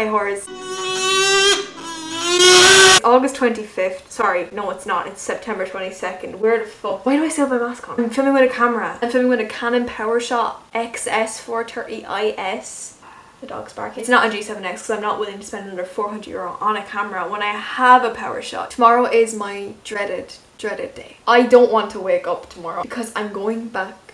Hi. August 25th. Sorry, no it's not. It's September 22nd. Where the fuck? Why do I still have my mask on? I'm filming with a camera. I'm filming with a Canon PowerShot XS430IS. The dog's barking. It's not a G7X because I'm not willing to spend another 400 euro on a camera when I have a PowerShot. Tomorrow is my dreaded, dreaded day. I don't want to wake up tomorrow because I'm going back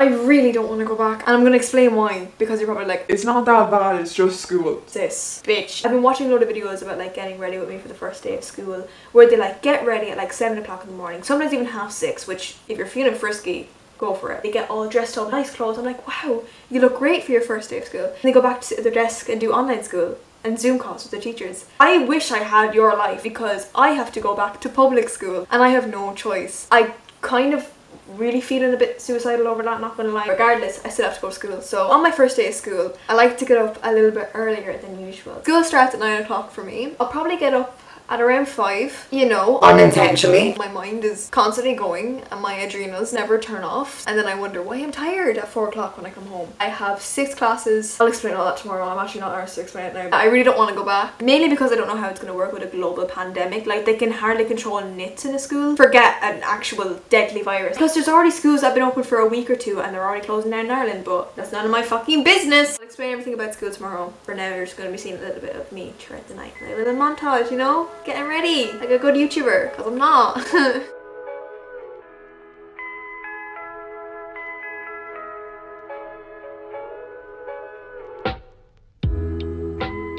I really don't want to go back and I'm going to explain why because you're probably like It's not that bad, it's just school. this bitch. I've been watching a lot of videos about like getting ready with me for the first day of school where they like get ready at like 7 o'clock in the morning sometimes even half 6 which if you're feeling frisky go for it. They get all dressed up, in nice clothes. I'm like wow you look great for your first day of school. And they go back to sit at their desk and do online school and Zoom calls with their teachers. I wish I had your life because I have to go back to public school and I have no choice. I kind of really feeling a bit suicidal over that, not gonna lie. Regardless, I still have to go to school. So on my first day of school, I like to get up a little bit earlier than usual. School starts at 9 o'clock for me. I'll probably get up at around 5, you know. Unintentionally. My mind is constantly going and my adrenals never turn off. And then I wonder why I'm tired at 4 o'clock when I come home. I have six classes. I'll explain all that tomorrow. I'm actually not arsed to explain it now. I really don't want to go back. Mainly because I don't know how it's going to work with a global pandemic. Like they can hardly control nits in a school. Forget an actual deadly virus. Plus there's already schools that have been open for a week or two and they're already closing down in Ireland. But that's none of my fucking business. I'll explain everything about school tomorrow. For now you're just going to be seeing a little bit of me throughout the night. Like a little montage, you know? Getting ready. Like a good YouTuber. Because I'm not.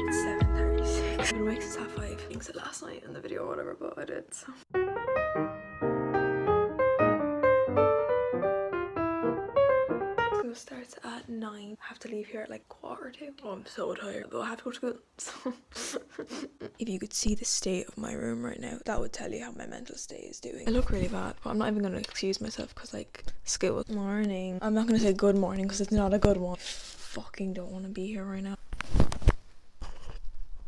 It's 7.36. I've been awake since half five. I think it last night in the video or whatever, but I did, so. Starts at 9. I have to leave here at like quarter to. Oh, I'm so tired. But I have to go to school. So. if you could see the state of my room right now, that would tell you how my mental state is doing. I look really bad, but I'm not even going to excuse myself because like school. Morning. I'm not going to say good morning because it's not a good one. I fucking don't want to be here right now.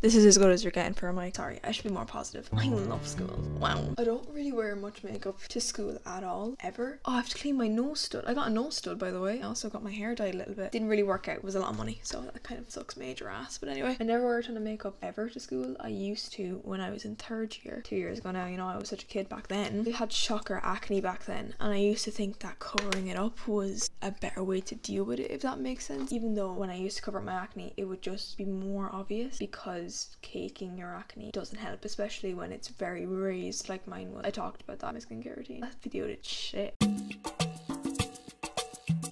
This is as good as you're getting for a mic. Sorry, I should be more positive. I love school. Wow. I don't really wear much makeup to school at all, ever. Oh, I have to clean my nose stud. I got a nose stud, by the way. I also got my hair dyed a little bit. Didn't really work out. It was a lot of money, so that kind of sucks major ass. But anyway, I never wear a ton of makeup ever to school. I used to when I was in third year. Two years ago now, you know, I was such a kid back then. I had shocker acne back then, and I used to think that covering it up was a better way to deal with it, if that makes sense. Even though when I used to cover up my acne, it would just be more obvious because caking your acne doesn't help, especially when it's very raised like mine was. I talked about that in my skincare routine. That video did shit.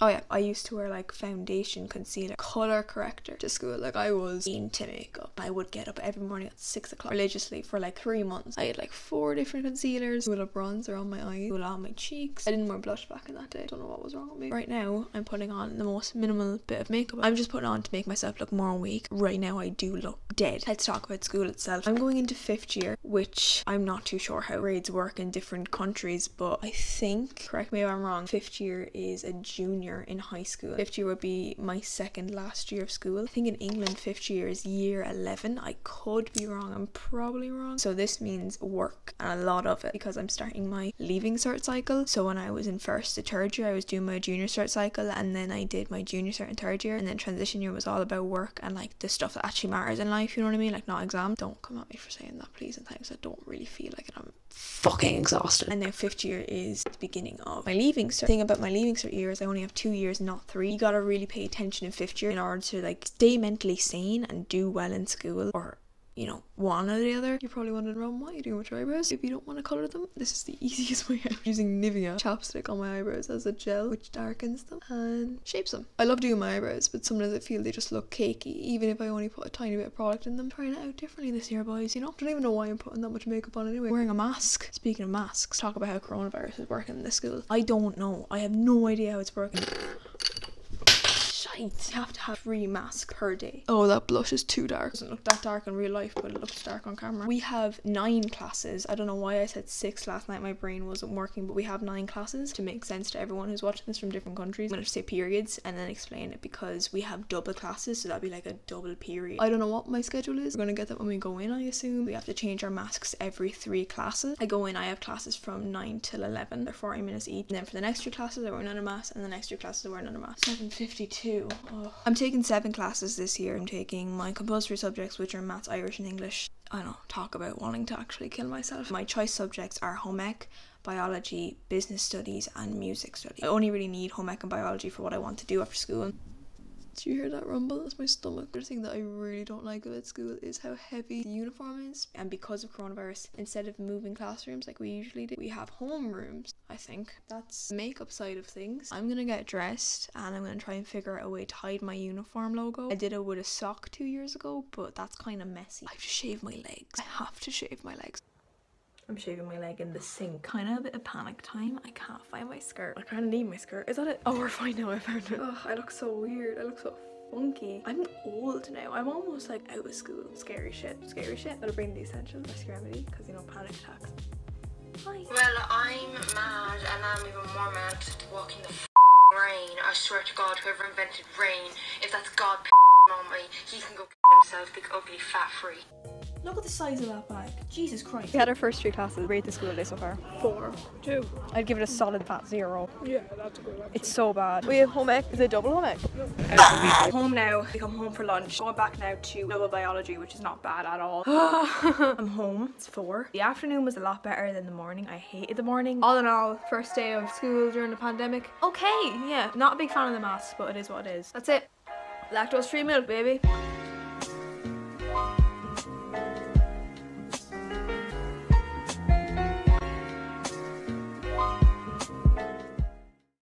Oh yeah, I used to wear like foundation, concealer, color corrector to school. Like I was into makeup. I would get up every morning at six o'clock religiously for like three months. I had like four different concealers, a bronzer on my eyes, with on my cheeks. I didn't wear blush back in that day. I don't know what was wrong with me. Right now, I'm putting on the most minimal bit of makeup. I'm just putting on to make myself look more weak. Right now, I do look dead. Let's talk about school itself. I'm going into fifth year, which I'm not too sure how grades work in different countries, but I think, correct me if I'm wrong, fifth year is a junior in high school. Fifth year would be my second last year of school. I think in England, fifth year is year 11. I could be wrong, I'm probably wrong. So this means work and a lot of it because I'm starting my leaving cert cycle. So when I was in first to third year, I was doing my junior cert cycle and then I did my junior cert in third year. And then transition year was all about work and like the stuff that actually matters in life, you know what I mean? Like not exam. Don't come at me for saying that, please and thanks. I don't really feel like it. I'm Fucking exhausted. and then fifth year is the beginning of my leaving cert. The thing about my leaving cert year is I only have two years, not three. You gotta really pay attention in fifth year in order to like stay mentally sane and do well in school or you know, one or the other. You're probably wondering, Ron, what are you doing with your eyebrows? If you don't want to colour them, this is the easiest way out. Using Nivea chapstick on my eyebrows as a gel, which darkens them and shapes them. I love doing my eyebrows, but sometimes I feel they just look cakey, even if I only put a tiny bit of product in them. Trying it out differently this year, boys, you know? I don't even know why I'm putting that much makeup on anyway. Wearing a mask. Speaking of masks, talk about how coronavirus is working in this school. I don't know. I have no idea how it's working. Shite. You have to have three masks per day. Oh, that blush is too dark. Doesn't look that dark in real life, but it looks dark on camera. We have nine classes. I don't know why I said six last night. My brain wasn't working, but we have nine classes to make sense to everyone who's watching this from different countries. I'm gonna say periods and then explain it because we have double classes, so that'd be like a double period. I don't know what my schedule is. We're gonna get that when we go in, I assume. We have to change our masks every three classes. I go in, I have classes from 9 till 11. They're 40 minutes each. And then for the next three classes, I wear another mask, and the next three classes, I wear another mask. 7.52. Ugh. I'm taking seven classes this year. I'm taking my compulsory subjects, which are maths, Irish, and English. I don't talk about wanting to actually kill myself. My choice subjects are home ec, biology, business studies, and music studies. I only really need home ec and biology for what I want to do after school. Do you hear that rumble? That's my stomach. The thing that I really don't like about school is how heavy the uniform is. And because of coronavirus, instead of moving classrooms like we usually do, we have homerooms, I think. That's the makeup side of things. I'm gonna get dressed and I'm gonna try and figure out a way to hide my uniform logo. I did it with a sock two years ago, but that's kind of messy. I have to shave my legs. I have to shave my legs. I'm shaving my leg in the sink. Kind of a bit of panic time. I can't find my skirt. I kind of need my skirt. Is that it? Oh, we're fine now. I found it. Oh, I look so weird. I look so funky. I'm old now. I'm almost like out of school. Scary shit. Scary shit. Gotta bring the essentials. Rescue remedy because you know panic attacks. Hi. Well, I'm mad, and I'm even more mad to walk in the rain. I swear to God, whoever invented rain, if that's God p- on me, he can go p- himself, big ugly fat free. Look at the size of that bag. Jesus Christ. We had our first three classes. Rate the school day so far. Four. Two. I'd give it a solid fat zero. Yeah, that's a good one. It's so bad. We have home ec. Is it double home ec? home now. We come home for lunch. Going back now to double biology, which is not bad at all. I'm home. It's four. The afternoon was a lot better than the morning. I hated the morning. All in all, first day of school during the pandemic. Okay, yeah. Not a big fan of the masks, but it is what it is. That's it. Lactose free milk, baby.